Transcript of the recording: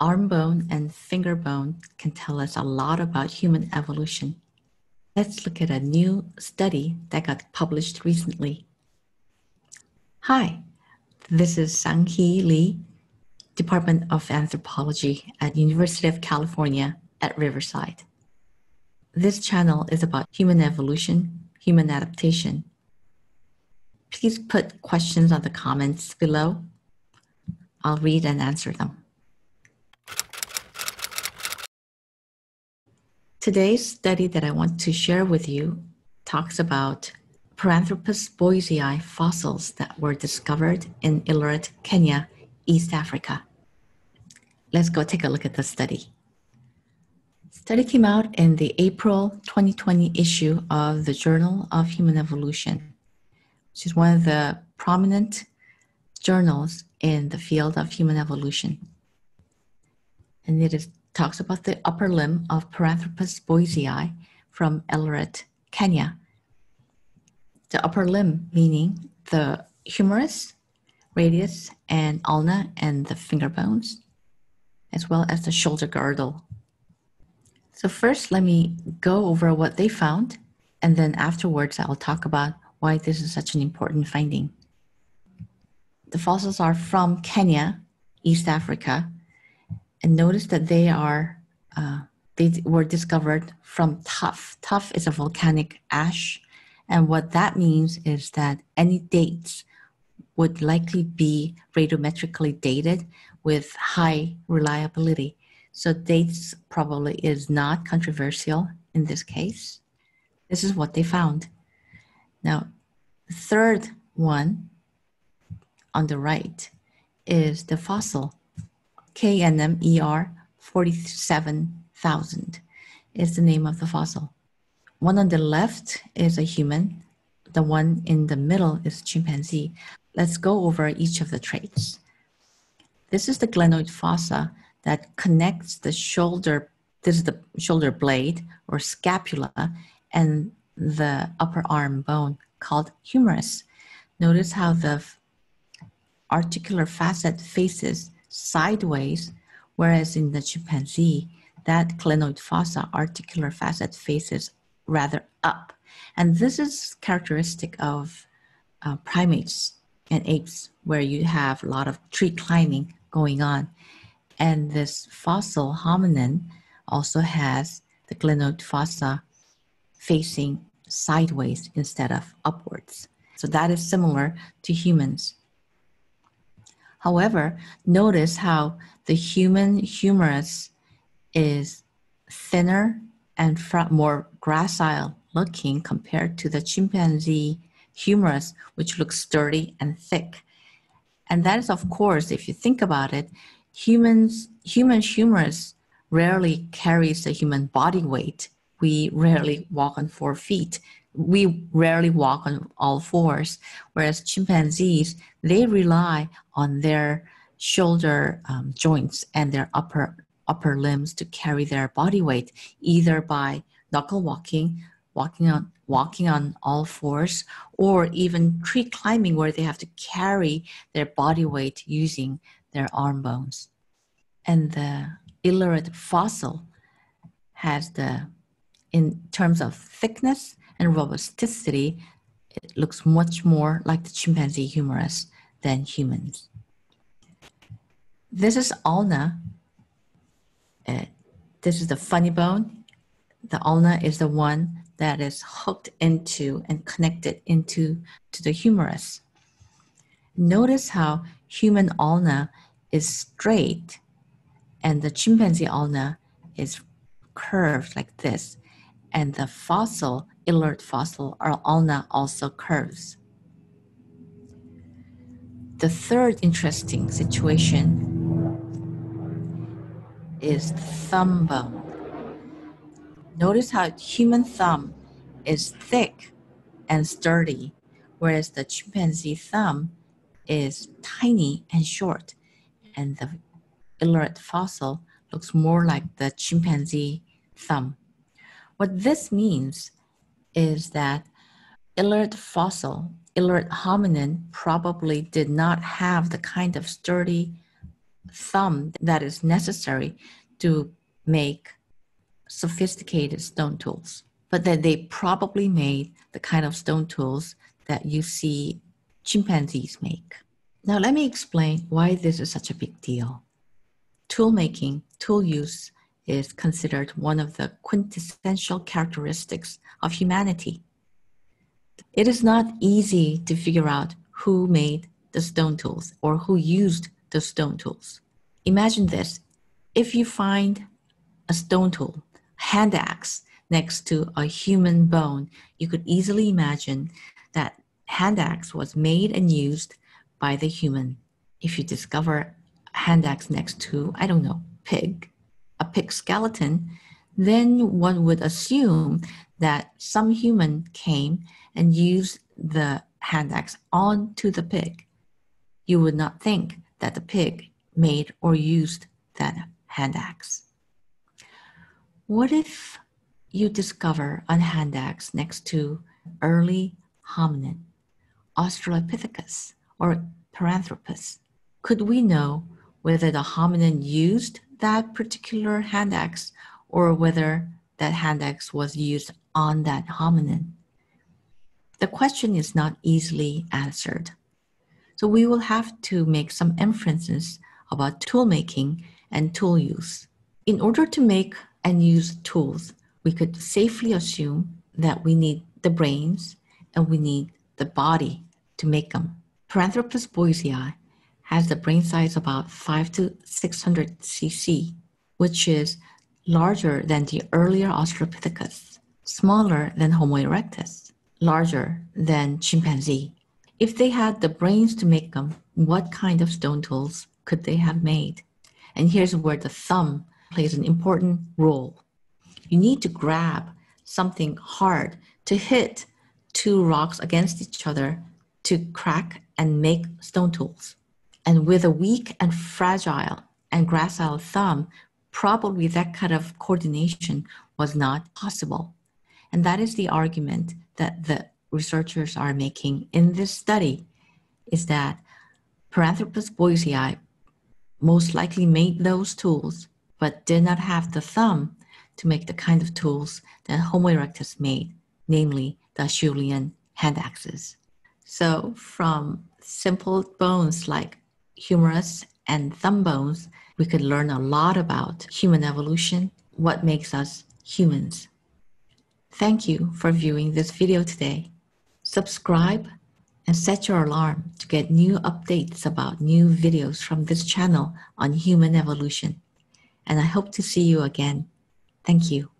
arm bone and finger bone can tell us a lot about human evolution. Let's look at a new study that got published recently. Hi, this is Sang-Hee Lee, Department of Anthropology at University of California at Riverside. This channel is about human evolution, human adaptation. Please put questions on the comments below. I'll read and answer them. Today's study that I want to share with you talks about Paranthropus boisei fossils that were discovered in Ileret, Kenya, East Africa. Let's go take a look at the study. The study came out in the April 2020 issue of the Journal of Human Evolution, which is one of the prominent journals in the field of human evolution. And it is talks about the upper limb of Paranthropus boisei from Ileret, Kenya. The upper limb meaning the humerus, radius, and ulna and the finger bones, as well as the shoulder girdle. So first, let me go over what they found, and then afterwards I'll talk about why this is such an important finding. The fossils are from Kenya, East Africa, and notice that they are uh, they were discovered from tuff. Tuff is a volcanic ash, and what that means is that any dates would likely be radiometrically dated with high reliability. So dates probably is not controversial in this case. This is what they found. Now, the third one on the right is the fossil KNMER 47,000 is the name of the fossil. One on the left is a human. The one in the middle is chimpanzee. Let's go over each of the traits. This is the glenoid fossa that connects the shoulder, this is the shoulder blade or scapula, and the upper arm bone called humerus. Notice how the articular facet faces sideways, whereas in the chimpanzee, that glenoid fossa articular facet faces rather up. And this is characteristic of uh, primates and apes, where you have a lot of tree climbing going on. And this fossil hominin also has the glenoid fossa facing sideways instead of upwards. So that is similar to humans. However, notice how the human humerus is thinner and more gracile looking compared to the chimpanzee humerus, which looks sturdy and thick. And that is, of course, if you think about it, humans, human humerus rarely carries the human body weight. We rarely walk on four feet we rarely walk on all fours, whereas chimpanzees, they rely on their shoulder um, joints and their upper upper limbs to carry their body weight, either by knuckle walking, walking on walking on all fours, or even tree climbing where they have to carry their body weight using their arm bones. And the Ileret fossil has the, in terms of thickness, and robusticity, it looks much more like the chimpanzee humerus than humans. This is ulna. Uh, this is the funny bone. The ulna is the one that is hooked into and connected into to the humerus. Notice how human ulna is straight and the chimpanzee ulna is curved like this and the fossil Ileret fossil or ulna also curves. The third interesting situation is the thumb bone. Notice how human thumb is thick and sturdy, whereas the chimpanzee thumb is tiny and short, and the Ileret fossil looks more like the chimpanzee thumb. What this means is that Ileret fossil, Ileret hominin probably did not have the kind of sturdy thumb that is necessary to make sophisticated stone tools, but that they probably made the kind of stone tools that you see chimpanzees make. Now, let me explain why this is such a big deal. Tool making, tool use is considered one of the quintessential characteristics of humanity. It is not easy to figure out who made the stone tools or who used the stone tools. Imagine this if you find a stone tool, hand axe, next to a human bone, you could easily imagine that hand axe was made and used by the human. If you discover hand axe next to, I don't know, pig, a pig skeleton, then one would assume that some human came and used the hand axe onto the pig. You would not think that the pig made or used that hand axe. What if you discover a hand axe next to early hominin, Australopithecus or Paranthropus? Could we know whether the hominin used that particular hand axe or whether that hand axe was used on that hominin? The question is not easily answered. So we will have to make some inferences about tool making and tool use. In order to make and use tools, we could safely assume that we need the brains and we need the body to make them. Paranthropus boisei has the brain size about 5 to 600 cc, which is larger than the earlier Australopithecus, smaller than Homo erectus, larger than chimpanzee. If they had the brains to make them, what kind of stone tools could they have made? And here's where the thumb plays an important role. You need to grab something hard to hit two rocks against each other to crack and make stone tools. And with a weak and fragile and gracile thumb, probably that kind of coordination was not possible. And that is the argument that the researchers are making in this study is that Paranthropus boisei most likely made those tools, but did not have the thumb to make the kind of tools that Homo erectus made, namely the Acheulean hand axes. So, from simple bones like humerus and thumb bones, we could learn a lot about human evolution, what makes us humans. Thank you for viewing this video today. Subscribe and set your alarm to get new updates about new videos from this channel on human evolution. And I hope to see you again. Thank you.